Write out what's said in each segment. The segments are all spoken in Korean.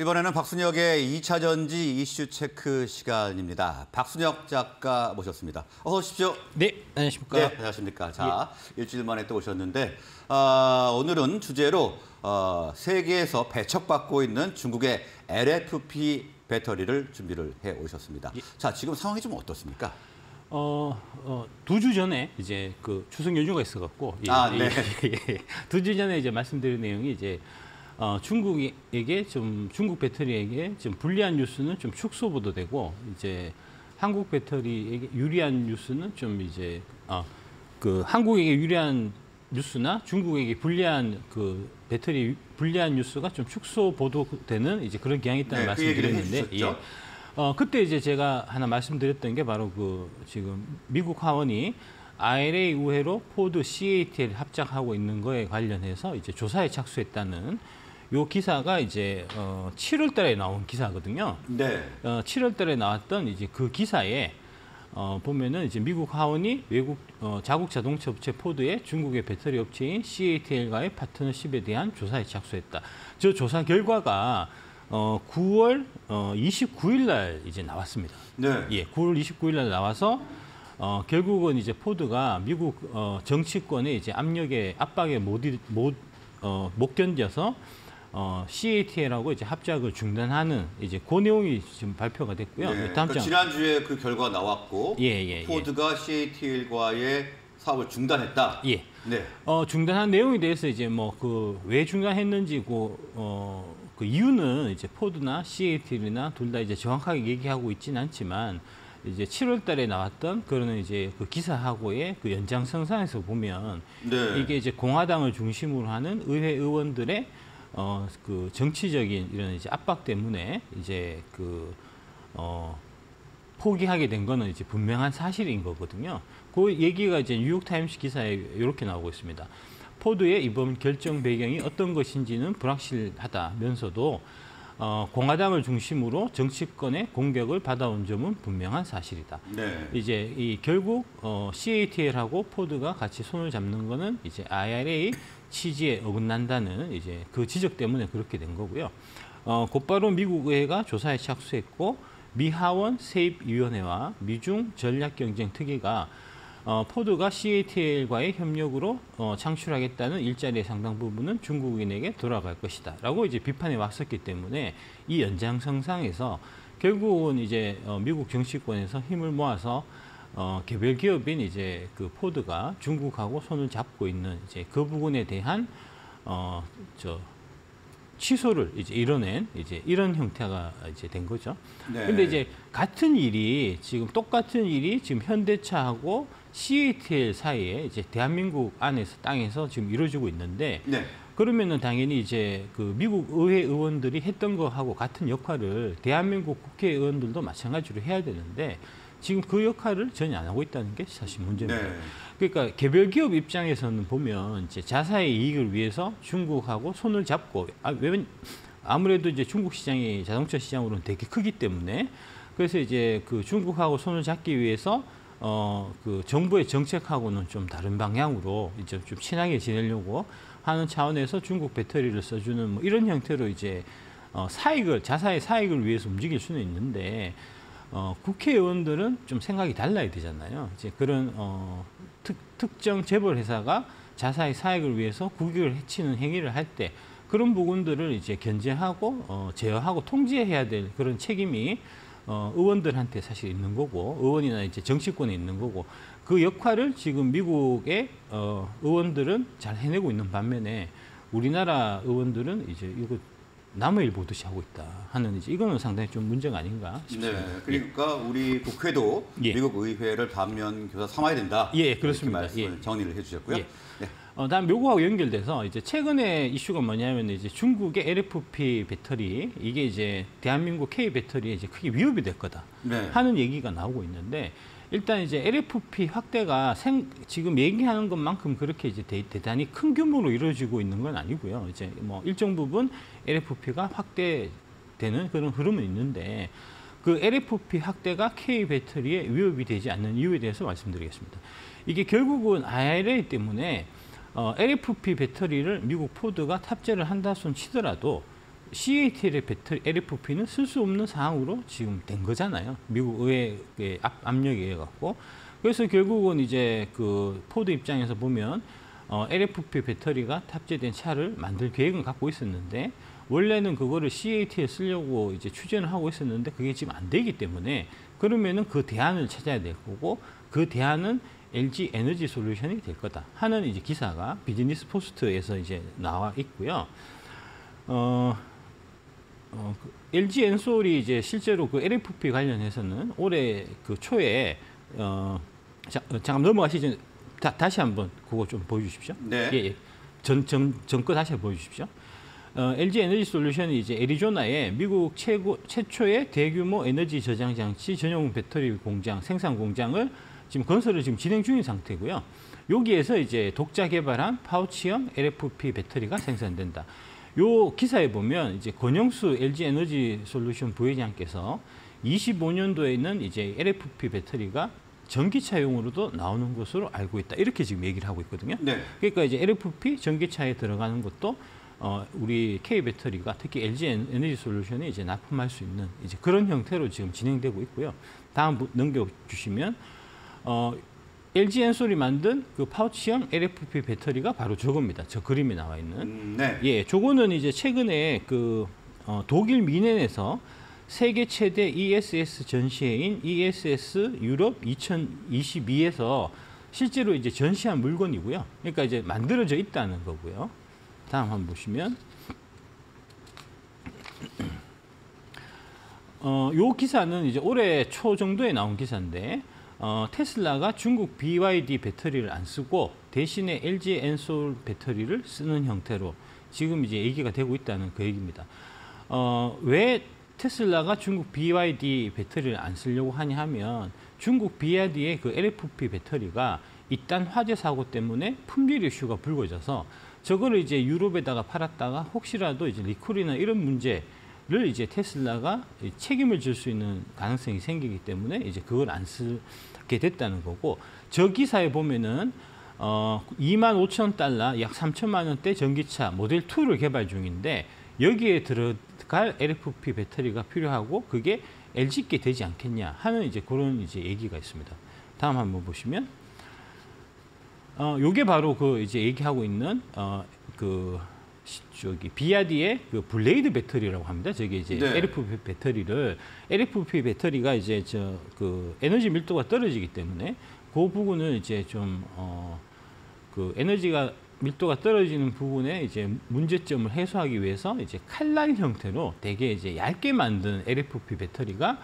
이번에는 박순혁의 2차 전지 이슈 체크 시간입니다. 박순혁 작가 모셨습니다. 어서 오십시오. 네, 안녕하십니까. 네, 안녕하십니까. 자, 일주일 만에 또 오셨는데 아, 오늘은 주제로 어, 세계에서 배척받고 있는 중국의 LFP 배터리를 준비를 해 오셨습니다. 자, 지금 상황이 좀 어떻습니까? 어, 어, 두 주 전에 이제 그 추석 연휴가 있어갖고 아, 네. 두주 전에 이제 말씀드린 내용이 이제 어, 중국에게 좀 중국 배터리에게 좀 불리한 뉴스는 좀 축소 보도되고 이제 한국 배터리에게 유리한 뉴스는 좀 이제 어, 그 한국에게 유리한 뉴스나 중국에게 불리한 그 배터리 불리한 뉴스가 좀 축소 보도되는 이제 그런 경향이 있다는 네, 그 얘기를 말씀드렸는데 해주셨죠. 어, 그때 이제 제가 하나 말씀드렸던 게 바로 그 지금 미국 하원이 IRA 우회로 포드 CATL 합작하고 있는 거에 관련해서 이제 조사에 착수했다는 요 기사가 이제 어, 7월 달에 나온 기사거든요. 네. 어, 7월 달에 나왔던 이제 그 기사에 어, 보면은 이제 미국 하원이 외국 어, 자국 자동차 업체 포드의 중국의 배터리 업체인 CATL과의 파트너십에 대한 조사에 착수했다. 저 조사 결과가 어, 9월 어, 29일 날 이제 나왔습니다. 네. 예, 9월 29일 날 나와서 어, 결국은 이제 포드가 미국 어, 정치권의 이제 압력에 압박에 못, 이- 못, 어, 못 견뎌서 어, CATL하고 이제 합작을 중단하는 이제 그 내용이 지금 발표가 됐고요. 네. 다음 그장 지난주에 그 결과 나왔고 예, 예, 예. 포드가 CATL과의 사업을 중단했다. 예. 네. 어, 중단한 내용에 대해서 이제 뭐 그 왜 중단했는지 그, 어, 그 이유는 이제 포드나 CATL이나 둘 다 이제 정확하게 얘기하고 있지는 않지만 이제 7월 달에 나왔던 그런 이제 그 기사하고의 그 연장선상에서 보면 네. 이게 이제 공화당을 중심으로 하는 의회 의원들의 어 그 정치적인 이런 이제 압박 때문에 이제 그 어 포기하게 된 거는 이제 분명한 사실인 거거든요. 그 얘기가 이제 뉴욕 타임스 기사에 이렇게 나오고 있습니다. 포드의 이번 결정 배경이 어떤 것인지는 불확실하다면서도 어, 공화당을 중심으로 정치권의 공격을 받아온 점은 분명한 사실이다. 네. 이제 이 결국 어, CATL하고 포드가 같이 손을 잡는 거는 이제 IRA 취지에 어긋난다는 이제 그 지적 때문에 그렇게 된 거고요. 어, 곧바로 미국 의회가 조사에 착수했고 미 하원 세입위원회와 미중 전략경쟁 특위가 어, 포드가 CATL과의 협력으로 어, 창출하겠다는 일자리의 상당 부분은 중국인에게 돌아갈 것이다 라고 이제 비판해 왔었기 때문에 이 연장선상에서 결국은 이제 어, 미국 정치권에서 힘을 모아서 어, 개별 기업인 이제 그 포드가 중국하고 손을 잡고 있는 이제 그 부분에 대한 어, 저 취소를 이제 이뤄낸 이제 이런 형태가 이제 된 거죠. 네. 근데 이제 같은 일이 지금 똑같은 일이 지금 현대차하고 CATL 사이에 이제 대한민국 안에서 땅에서 지금 이루어지고 있는데 네. 그러면은 당연히 이제 그 미국 의회 의원들이 했던 거하고 같은 역할을 대한민국 국회의원들도 마찬가지로 해야 되는데 지금 그 역할을 전혀 안 하고 있다는 게 사실 문제입니다. 네. 그러니까 개별 기업 입장에서는 보면 이제 자사의 이익을 위해서 중국하고 손을 잡고 아, 왜 아무래도 이제 중국 시장이 자동차 시장으로는 되게 크기 때문에 그래서 이제 그 중국하고 손을 잡기 위해서 어 그 정부의 정책하고는 좀 다른 방향으로 이제 좀 친하게 지내려고 하는 차원에서 중국 배터리를 써주는 뭐 이런 형태로 이제 어 사익을 자사의 사익을 위해서 움직일 수는 있는데 어, 국회의원들은 좀 생각이 달라야 되잖아요. 이제 그런 어, 특, 특정 재벌 회사가 자사의 사익을 위해서 국익을 해치는 행위를 할 때 그런 부분들을 이제 견제하고 어, 제어하고 통제해야 될 그런 책임이 어, 의원들한테 사실 있는 거고 의원이나 이제 정치권에 있는 거고 그 역할을 지금 미국의 어, 의원들은 잘 해내고 있는 반면에 우리나라 의원들은 이제 이거 남의 일 보듯이 하고 있다 하는 이제 이거는 상당히 좀 문제가 아닌가 싶습니다. 네, 그러니까 우리 국회도 예. 미국 의회를 반면 교사 삼아야 된다. 예, 그렇습니다. 말씀을 예. 정리를 해주셨고요. 예. 네. 어, 다음 요거하고 연결돼서 이제 최근에 이슈가 뭐냐면 이제 중국의 LFP 배터리 이게 이제 대한민국 K 배터리에 이제 크게 위협이 될 거다 네. 하는 얘기가 나오고 있는데 일단 이제 LFP 확대가 생, 지금 얘기하는 것만큼 그렇게 이제 대, 대단히 큰 규모로 이루어지고 있는 건 아니고요. 이제 뭐 일정 부분 LFP가 확대되는 그런 흐름은 있는데 그 LFP 확대가 K 배터리에 위협이 되지 않는 이유에 대해서 말씀드리겠습니다. 이게 결국은 IRA 때문에 어, LFP 배터리를 미국 포드가 탑재를 한다 손 치더라도 CATL의 배터리 LFP는 쓸 수 없는 상황으로 지금 된 거잖아요. 미국 의회의 압, 압력에 의해 갖고. 그래서 결국은 이제 그 포드 입장에서 보면 어, LFP 배터리가 탑재된 차를 만들 계획은 갖고 있었는데 원래는 그거를 CATL에 쓰려고 이제 추진을 하고 있었는데 그게 지금 안 되기 때문에 그러면은 그 대안을 찾아야 될 거고 그 대안은 LG 에너지 솔루션이 될 거다 하는 이제 기사가 비즈니스 포스트에서 이제 나와 있고요. 어, 어, 그 LG 엔솔이 이제 실제로 그 LFP 관련해서는 올해 그 초에 어, 자, 어, 잠깐 넘어가시죠. 다, 다시 한번 그거 좀 보여주십시오. 네. 예, 예. 전, 전, 전거 다시 보여주십시오. 어, LG 에너지 솔루션이 이제 애리조나에 미국 최고, 최초의 대규모 에너지 저장 장치 전용 배터리 공장, 생산 공장을 지금 건설을 지금 진행 중인 상태고요. 여기에서 이제 독자 개발한 파우치형 LFP 배터리가 생산된다. 요 기사에 보면 이제 권영수 LG 에너지 솔루션 부회장께서 25년도에는 이제 LFP 배터리가 전기차용으로도 나오는 것으로 알고 있다. 이렇게 지금 얘기를 하고 있거든요. 네. 그러니까 이제 LFP 전기차에 들어가는 것도 어, 우리 K 배터리가 특히 LG 엔- 에너지 솔루션이 이제 납품할 수 있는 이제 그런 형태로 지금 진행되고 있고요. 다음 부- 넘겨 주시면 어, LG 엔솔이 만든 그 파우치형 LFP 배터리가 바로 저겁니다. 저 그림에 나와 있는. 음, 네. 예, 저거는 이제 최근에 그 어, 독일 미넨에서 세계 최대 ESS 전시회인 ESS 유럽 2022에서 실제로 이제 전시한 물건이고요. 그러니까 이제 만들어져 있다는 거고요. 다음 한번 보시면 어, 요 기사는 이제 올해 초 정도에 나온 기사인데 어, 테슬라가 중국 BYD 배터리를 안 쓰고 대신에 LG 엔솔 배터리를 쓰는 형태로 지금 이제 얘기가 되고 있다는 그 얘기입니다. 어, 왜 테슬라가 중국 BYD 배터리를 안 쓰려고 하냐 하면 중국 BYD의 그 LFP 배터리가 이딴 화재 사고 때문에 품질 이슈가 불거져서 저거를 이제 유럽에다가 팔았다가 혹시라도 이제 리콜이나 이런 문제 를 이제 테슬라가 책임을 질 수 있는 가능성이 생기기 때문에 이제 그걸 안 쓰게 됐다는 거고 저 기사에 보면은 어 2만 5천 달러 약 3천만 원대 전기차 모델 2를 개발 중인데 여기에 들어갈 LFP 배터리가 필요하고 그게 LG께 되지 않겠냐 하는 이제 그런 이제 얘기가 있습니다. 다음 한번 보시면 어 요게 바로 그 이제 얘기하고 있는 어그 저기 비아디의 그 블레이드 배터리라고 합니다. 저게 이제 네. LFP 배터리를 LFP 배터리가 이제 저 그 에너지 밀도가 떨어지기 때문에 그 부분을 이제 좀 어 그 에너지가 밀도가 떨어지는 부분에 이제 문제점을 해소하기 위해서 이제 칼날 형태로 되게 이제 얇게 만든 LFP 배터리가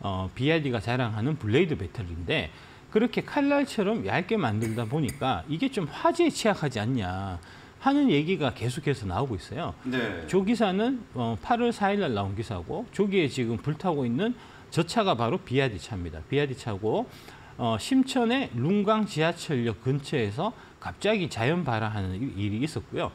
어 BRD가 자랑하는 블레이드 배터리인데 그렇게 칼날처럼 얇게 만들다 보니까 이게 좀 화재에 취약하지 않냐 하는 얘기가 계속해서 나오고 있어요. 네. 조 기사는 어, 8월 4일 날 나온 기사고 조기에 지금 불타고 있는 저 차가 바로 비아디 차입니다. 비아디 차고 어, 심천의 룽강 지하철역 근처에서 갑자기 자연 발화하는 일- 일이 있었고요.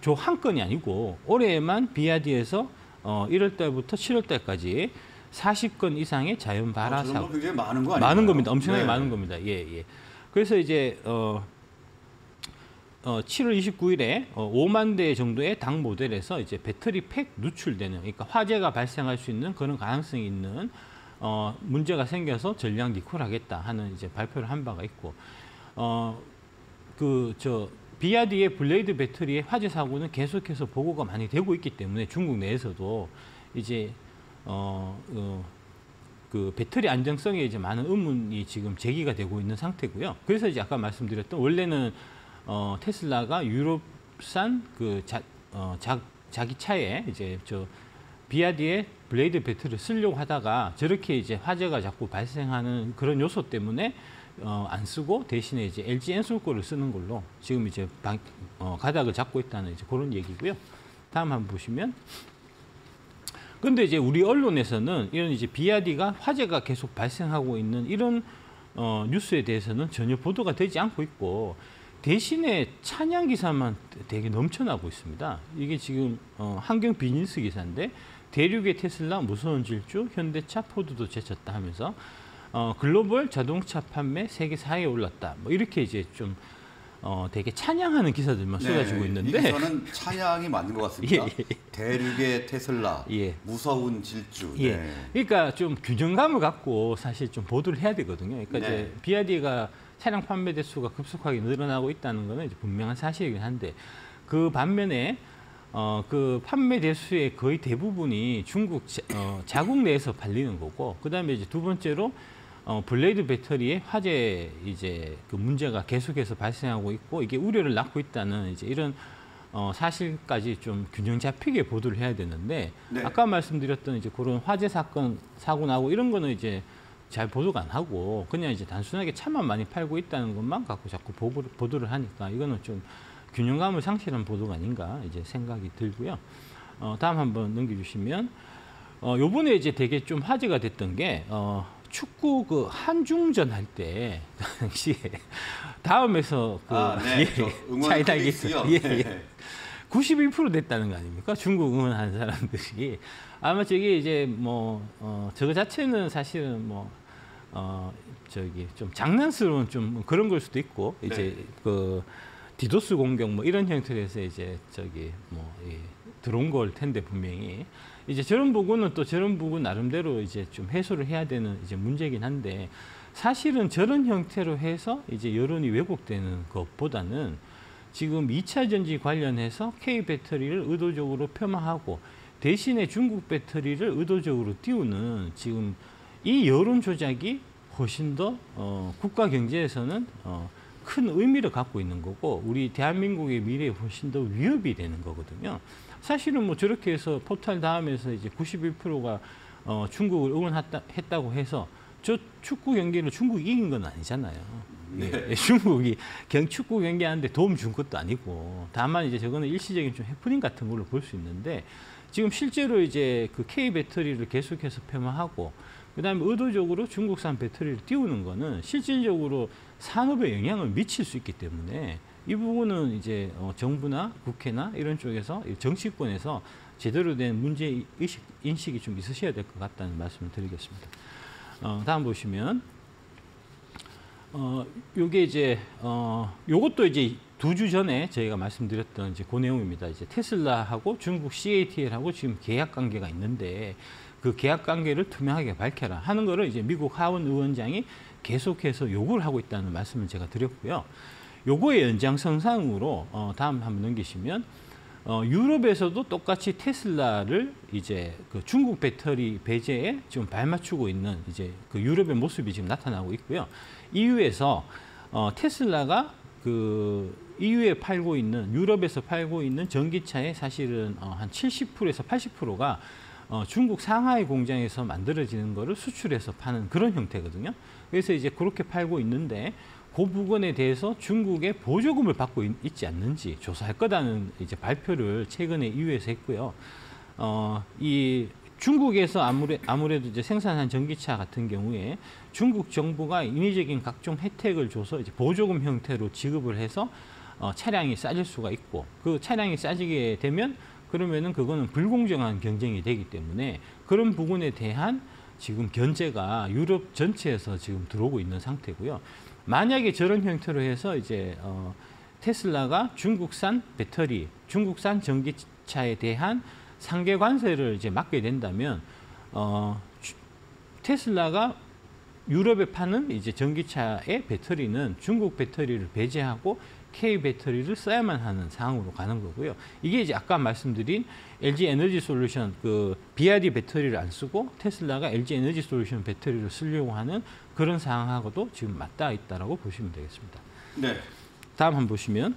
조한 건이 아니고 올해에만 비아디에서 어, 1월 달부터 7월 달까지 40건 이상의 자연 발화 어, 저 사고 굉장히 많은 거 아니에요? 많은 겁니다. 엄청나게 네. 많은 겁니다. 예, 예. 그래서 이제 어, 어 7월 29일에 어, 5만 대 정도의 당 모델에서 이제 배터리 팩 누출되는 그러니까 화재가 발생할 수 있는 그런 가능성이 있는 어, 문제가 생겨서 전량 리콜하겠다 하는 이제 발표를 한 바가 있고 어, 그 저 비아디의 블레이드 배터리의 화재 사고는 계속해서 보고가 많이 되고 있기 때문에 중국 내에서도 이제 어, 어, 그 배터리 안정성에 이제 많은 의문이 지금 제기가 되고 있는 상태고요. 그래서 이제 아까 말씀드렸던 원래는 어, 테슬라가 유럽산 그 자, 어, 자, 자기 차에 이제 저 BYD의 블레이드 배터리를 쓰려고 하다가 저렇게 이제 화재가 자꾸 발생하는 그런 요소 때문에 어, 안 쓰고 대신에 이제 LG 엔솔 거를 쓰는 걸로 지금 이제 방, 어, 가닥을 잡고 있다는 이제 그런 얘기고요. 다음 한번 보시면 근데 이제 우리 언론에서는 이런 이제 BYD가 화재가 계속 발생하고 있는 이런 어, 뉴스에 대해서는 전혀 보도가 되지 않고 있고 대신에 찬양 기사만 되게 넘쳐나고 있습니다. 이게 지금 어, 한경 비즈니스 기사인데 대륙의 테슬라 무서운 질주 현대차 포드도 제쳤다 하면서 어, 글로벌 자동차 판매 세계 4위에 올랐다. 뭐 이렇게 이제 좀 어, 되게 찬양하는 기사들만 쏟아지고 네, 있는데 이 기사는 찬양이 맞는 것 같습니다. 예, 예. 대륙의 테슬라, 예. 무서운 질주. 예. 네. 그러니까 좀 균형감을 갖고 사실 좀 보도를 해야 되거든요. 그러니까 네. 이제 BRD가 차량 판매 대수가 급속하게 늘어나고 있다는 이제 분명한 사실이긴 한데 그 반면에 어, 그 판매 대수의 거의 대부분이 중국 자, 어, 자국 내에서 팔리는 거고 그다음에 이제 두 번째로 어, 블레이드 배터리에 화재 이제 그 문제가 계속해서 발생하고 있고 이게 우려를 낳고 있다는 이제 이런 어, 사실까지 좀 균형 잡히게 보도를 해야 되는데 네. 아까 말씀드렸던 이제 그런 화재 사건 사고 나고 이런 거는 이제 잘 보도가 안 하고 그냥 이제 단순하게 차만 많이 팔고 있다는 것만 갖고 자꾸 보도를 하니까 이거는 좀 균형감을 상실한 보도가 아닌가 이제 생각이 들고요. 어, 다음 한번 넘겨주시면 어, 요번에 이제 되게 좀 화제가 됐던 게 어, 축구 그 한중전 할 때 당시에 다음에서 그 아, 네. 저 응원 차이나 클릭스요. 예, 네. 예. 91% 됐다는 거 아닙니까? 중국 응원하는 사람들이 아마 저게 이제 뭐 어, 저거 자체는 사실은 뭐 어, 저기 좀 장난스러운 좀 그런 걸 수도 있고 이제 네. 그 디도스 공격 뭐 이런 형태로 해서 이제 저기 뭐 예, 들어온 걸 텐데 분명히 이제 저런 부분은 또 저런 부분 나름대로 이제 좀 해소를 해야 되는 이제 문제긴 한데 사실은 저런 형태로 해서 이제 여론이 왜곡되는 것보다는 지금 2차 전지 관련해서 K 배터리를 의도적으로 폄하하고 대신에 중국 배터리를 의도적으로 띄우는 지금 이 여론 조작이 훨씬 더 어, 국가 경제에서는 어, 큰 의미를 갖고 있는 거고 우리 대한민국의 미래에 훨씬 더 위협이 되는 거거든요. 사실은 뭐 저렇게 해서 포탈 다음에서 이제 91%가 어, 중국을 응원했다고 해서 저 축구 경기를 중국이 이긴 건 아니잖아요. 네. 예, 중국이 경 축구 경기하는데 도움 준 것도 아니고 다만 이제 저거는 일시적인 좀 해프닝 같은 걸로 볼 수 있는데 지금 실제로 이제 그 K 배터리를 계속해서 폄하하고 그다음에 의도적으로 중국산 배터리를 띄우는 거는 실질적으로 산업에 영향을 미칠 수 있기 때문에 이 부분은 이제 어, 정부나 국회나 이런 쪽에서 이 정치권에서 제대로 된 문제 의식 인식이 좀 있으셔야 될 것 같다는 말씀을 드리겠습니다. 어, 다음 보시면 어, 요게 이제 어, 요것도 이제 두 주 전에 저희가 말씀드렸던 이제 그 내용입니다. 이제 테슬라하고 중국 CATL하고 지금 계약 관계가 있는데 그 계약 관계를 투명하게 밝혀라 하는 거를 이제 미국 하원 의원장이 계속해서 요구를 하고 있다는 말씀을 제가 드렸고요. 요거의 연장선상으로 어, 다음 한번 넘기시면 어, 유럽에서도 똑같이 테슬라를 이제 그 중국 배터리 배제에 지금 발맞추고 있는 이제 그 유럽의 모습이 지금 나타나고 있고요. EU에서 어, 테슬라가 그 EU에 팔고 있는 유럽에서 팔고 있는 전기차의 사실은 어, 한 70%에서 80%가 어, 중국 상하이 공장에서 만들어지는 거를 수출해서 파는 그런 형태거든요. 그래서 이제 그렇게 팔고 있는데 그 부분에 대해서 중국의 보조금을 받고 있, 지 않는지 조사할 거다는 이제 발표를 최근에 EU에서 했고요. 어, 이 중국에서 아무래, 아무래도 이제 생산한 전기차 같은 경우에 중국 정부가 인위적인 각종 혜택을 줘서 이제 보조금 형태로 지급을 해서 어, 차량이 싸질 수가 있고 그 차량이 싸지게 되면 그러면은 그거는 불공정한 경쟁이 되기 때문에 그런 부분에 대한 지금 견제가 유럽 전체에서 지금 들어오고 있는 상태고요. 만약에 저런 형태로 해서 이제 어, 테슬라가 중국산 배터리, 중국산 전기차에 대한 상계 관세를 이제 막게 된다면 어, 주- 테슬라가 유럽에 파는 이제 전기차의 배터리는 중국 배터리를 배제하고 K 배터리를 써야만 하는 상황으로 가는 거고요. 이게 이제 아까 말씀드린 LG 에너지 솔루션 그 BRD 배터리를 안 쓰고 테슬라가 LG 에너지 솔루션 배터리를 쓰려고 하는 그런 상황하고도 지금 맞닿아 있다라고 보시면 되겠습니다. 네. 다음 한번 보시면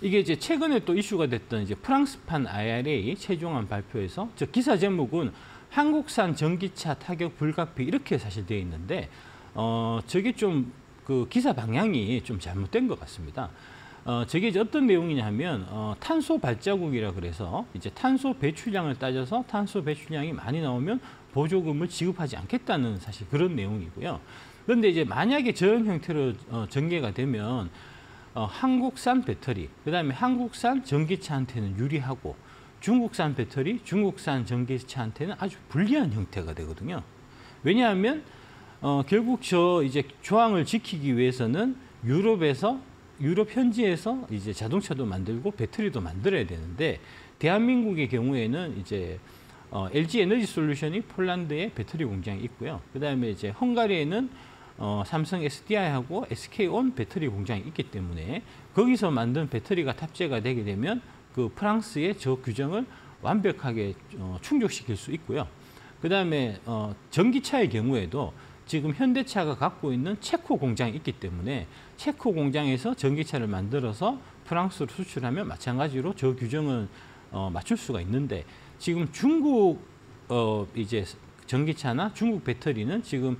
이게 이제 최근에 또 이슈가 됐던 이제 프랑스판 IRA 최종안 발표에서 저 기사 제목은 한국산 전기차 타격 불가피 이렇게 사실 되어 있는데 어 저게 좀 그 기사 방향이 좀 잘못된 것 같습니다. 어 저게 이제 어떤 내용이냐면 어 탄소 발자국이라 그래서 이제 탄소 배출량을 따져서 탄소 배출량이 많이 나오면 보조금을 지급하지 않겠다는 사실 그런 내용이고요. 그런데 이제 만약에 저런 형태로 어, 전개가 되면 어, 한국산 배터리, 그다음에 한국산 전기차한테는 유리하고 중국산 배터리, 중국산 전기차한테는 아주 불리한 형태가 되거든요. 왜냐하면 어, 결국 저 이제 조항을 지키기 위해서는 유럽에서 유럽 현지에서 이제 자동차도 만들고 배터리도 만들어야 되는데 대한민국의 경우에는 이제 어, LG 에너지 솔루션이 폴란드에 배터리 공장이 있고요. 그다음에 이제 헝가리에는 어, 삼성 SDI하고 SK온 배터리 공장이 있기 때문에 거기서 만든 배터리가 탑재가 되게 되면 그 프랑스의 저 규정을 완벽하게 어, 충족시킬 수 있고요. 그다음에 어, 전기차의 경우에도 지금 현대차가 갖고 있는 체코 공장이 있기 때문에 체코 공장에서 전기차를 만들어서 프랑스로 수출하면 마찬가지로 저 규정은 어, 맞출 수가 있는데 지금 중국 어, 이제 전기차나 중국 배터리는 지금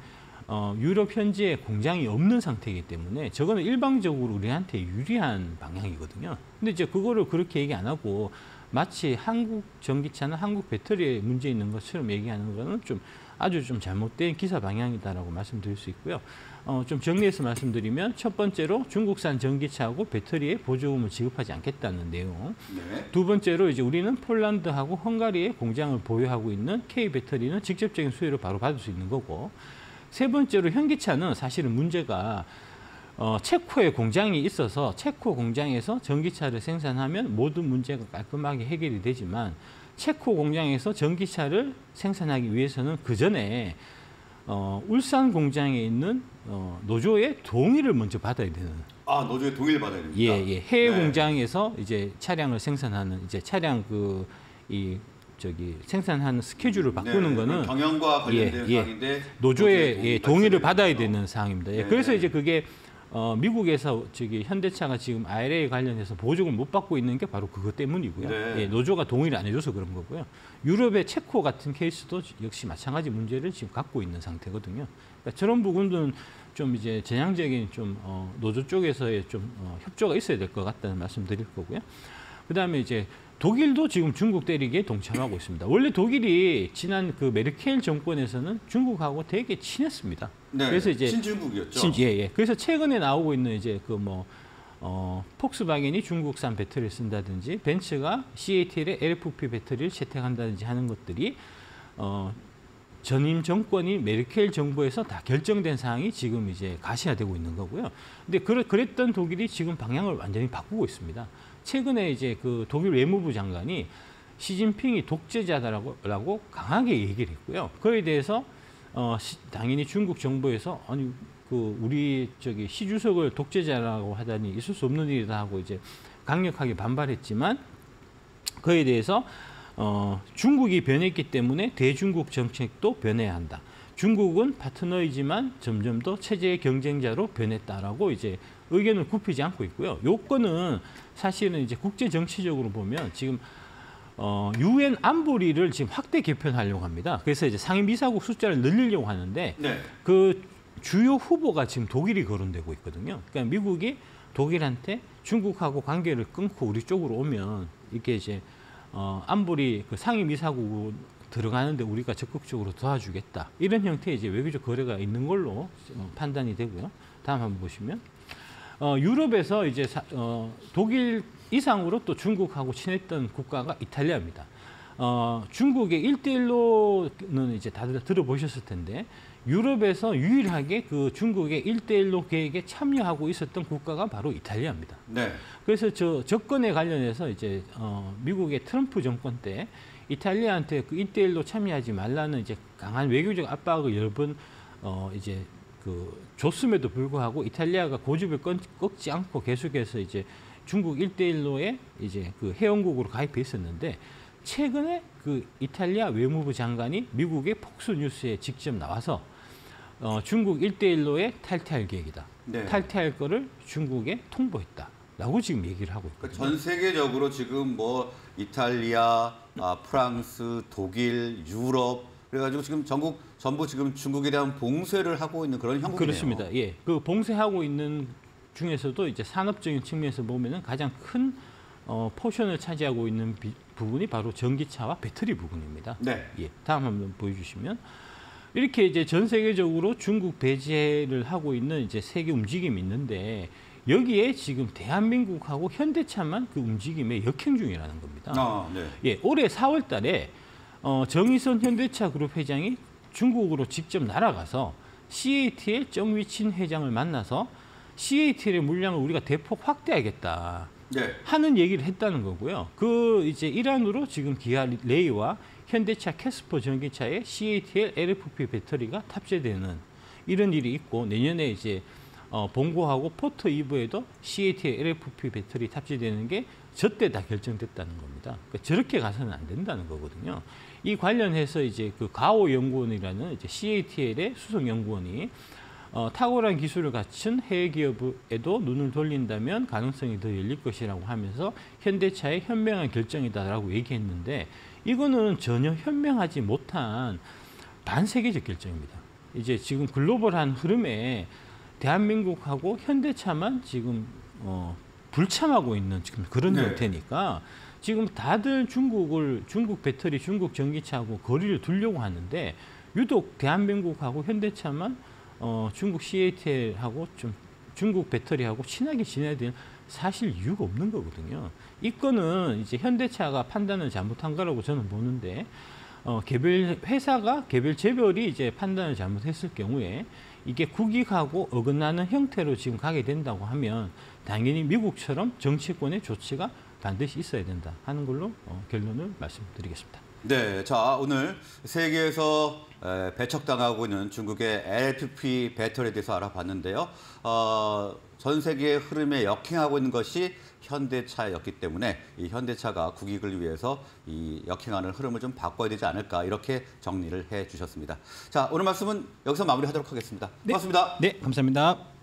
어, 유럽 현지에 공장이 없는 상태이기 때문에 저거는 일방적으로 우리한테 유리한 방향이거든요. 근데 이제 그거를 그렇게 얘기 안 하고 마치 한국 전기차나 한국 배터리에 문제 있는 것처럼 얘기하는 거는 좀 아주 좀 잘못된 기사 방향이다라고 말씀드릴 수 있고요. 어, 좀 정리해서 말씀드리면 첫 번째로 중국산 전기차하고 배터리에 보조금을 지급하지 않겠다는 내용. 네. 두 번째로 이제 우리는 폴란드하고 헝가리에 공장을 보유하고 있는 K 배터리는 직접적인 수혜를 바로 받을 수 있는 거고 세 번째로 현기차는 사실은 문제가 어, 체코에 공장이 있어서 체코 공장에서 전기차를 생산하면 모든 문제가 깔끔하게 해결이 되지만 체코 공장에서 전기차를 생산하기 위해서는 그 전에 어, 울산 공장에 있는 어, 노조의 동의를 먼저 받아야 되는 아 노조의 동의를 받아야 됩니다. 예, 예. 해외 네. 공장에서 이제 차량을 생산하는 이제 차량 그 이 저기 생산하는 스케줄을 바꾸는 네, 거는 경영과 관련된 예, 예. 사항인데 노조의 예, 동의를 받아야 되는 사항입니다. 예, 네, 그래서 네. 이제 그게 어, 미국에서 저기 현대차가 지금 IRA 관련해서 보조금 못 받고 있는 게 바로 그것 때문이고요. 네. 예, 노조가 동의를 안 해줘서 그런 거고요. 유럽의 체코 같은 케이스도 역시 마찬가지 문제를 지금 갖고 있는 상태거든요. 그러니까 저런 부분들은 좀 이제 전향적인 좀 어, 노조 쪽에서의 좀 어, 협조가 있어야 될 것 같다는 말씀드릴 거고요. 그다음에 이제 독일도 지금 중국 때리기에 동참하고 있습니다. 원래 독일이 지난 그 메르켈 정권에서는 중국하고 되게 친했습니다. 네, 그래서 이제 신중국이었죠. 신- 예, 예. 그래서 최근에 나오고 있는 이제 그뭐 어, 폭스바겐이 중국산 배터리를 쓴다든지 벤츠가 CATL의 LFP 배터리를 채택한다든지 하는 것들이 어, 전임 정권이 메르켈 정부에서 다 결정된 사항이 지금 이제 가시화되고 있는 거고요. 근데 그랬던 독일이 지금 방향을 완전히 바꾸고 있습니다. 최근에 이제 그 독일 외무부 장관이 시진핑이 독재자다라고 라고 강하게 얘기를 했고요. 그에 대해서 어, 시- 당연히 중국 정부에서 아니 그 우리 저기 시 주석을 독재자라고 하다니 있을 수 없는 일이다 하고 이제 강력하게 반발했지만 그에 대해서 어, 중국이 변했기 때문에 대중국 정책도 변해야 한다. 중국은 파트너이지만 점점 더 체제의 경쟁자로 변했다라고 이제 의견을 굽히지 않고 있고요. 요건은 사실은 이제 국제 정치적으로 보면 지금 어, 유엔 안보리를 지금 확대 개편하려고 합니다. 그래서 이제 상임 이사국 숫자를 늘리려고 하는데 네. 그 주요 후보가 지금 독일이 거론되고 있거든요. 그러니까 미국이 독일한테 중국하고 관계를 끊고 우리 쪽으로 오면 이게 이제 어, 안보리 그 상임 이사국 들어가는데 우리가 적극적으로 도와주겠다 이런 형태의 이제 외교적 거래가 있는 걸로 어, 판단이 되고요. 다음 한번 보시면 어, 유럽에서 이제 사- 어, 독일 이상으로 또 중국하고 친했던 국가가 이탈리아입니다. 어, 중국의 1대1로는 이제 다들 들어보셨을 텐데 유럽에서 유일하게 그 중국의 1대1로 계획에 참여하고 있었던 국가가 바로 이탈리아입니다. 네. 그래서 저 접근에 관련해서 이제 어, 미국의 트럼프 정권 때 이탈리아한테 그 1대1로 참여하지 말라는 이제 강한 외교적 압박을 여러 번 어, 이제 그 줬음에도 불구하고 이탈리아가 고집을 꺾, 꺾지 않고 계속해서 이제 중국 1대1로에 이제 그 회원국으로 가입해 있었는데 최근에 그 이탈리아 외무부 장관이 미국의 폭스 뉴스에 직접 나와서 어, 중국 1대1로의 탈퇴할 계획이다. 네. 탈퇴할 거를 중국에 통보했다 라고 지금 얘기를 하고 있거든요. 그러니까 전 세계적으로 지금 뭐 이탈리아, 아, 프랑스, 독일, 유럽 그래가지고 지금 전국 전부 지금 중국에 대한 봉쇄를 하고 있는 그런 형국이네요. 그렇습니다. 예, 그 봉쇄하고 있는 중에서도 이제 산업적인 측면에서 보면은 가장 큰 어, 포션을 차지하고 있는 비- 부분이 바로 전기차와 배터리 부분입니다. 네. 예, 다음 한번 보여주시면 이렇게 이제 전 세계적으로 중국 배제를 하고 있는 이제 세계 움직임이 있는데 여기에 지금 대한민국하고 현대차만 그 움직임에 역행 중이라는 겁니다. 아, 네. 예, 올해 4월 달에 어, 정의선 현대차 그룹 회장이 중국으로 직접 날아가서 CATL 정위친 회장을 만나서 CATL의 물량을 우리가 대폭 확대하겠다. 네. 하는 얘기를 했다는 거고요. 그 이제 일환으로 지금 기아 레이와 현대차 캐스퍼 전기차에 CATL LFP 배터리가 탑재되는 이런 일이 있고 내년에 이제 어, 봉고하고 포터 EV에도 CATL LFP 배터리 탑재되는 게 저때 다 결정됐다는 겁니다. 그러니까 저렇게 가서는 안 된다는 거거든요. 이 관련해서 이제 그 가오 연구원이라는 이제 CATL의 수석 연구원이 어, 탁월한 기술을 갖춘 해외 기업에도 눈을 돌린다면 가능성이 더 열릴 것이라고 하면서 현대차의 현명한 결정이다라고 얘기했는데 이거는 전혀 현명하지 못한 반세계적 결정입니다. 이제 지금 글로벌한 흐름에 대한민국하고 현대차만 지금 어, 불참하고 있는 지금 그런 네. 형태니까 지금 다들 중국을 중국 배터리, 중국 전기차하고 거리를 두려고 하는데 유독 대한민국하고 현대차만 어, 중국 CATL하고 좀 중국 배터리하고 친하게 지내야 되는 사실 이유가 없는 거거든요. 이 건은 이제 현대차가 판단을 잘못한 거라고 저는 보는데 어, 개별 회사가 개별 재별이 이제 판단을 잘못했을 경우에 이게 국익하고 어긋나는 형태로 지금 가게 된다고 하면 당연히 미국처럼 정치권의 조치가 반드시 있어야 된다 하는 걸로 어, 결론을 말씀드리겠습니다. 네, 자 오늘 세계에서 에, 배척당하고 있는 중국의 LFP 배터리에 대해서 알아봤는데요. 어, 전 세계의 흐름에 역행하고 있는 것이 현대차였기 때문에 이 현대차가 국익을 위해서 이 역행하는 흐름을 좀 바꿔야 되지 않을까 이렇게 정리를 해 주셨습니다. 자 오늘 말씀은 여기서 마무리하도록 하겠습니다. 고맙습니다. 네, 감사합니다.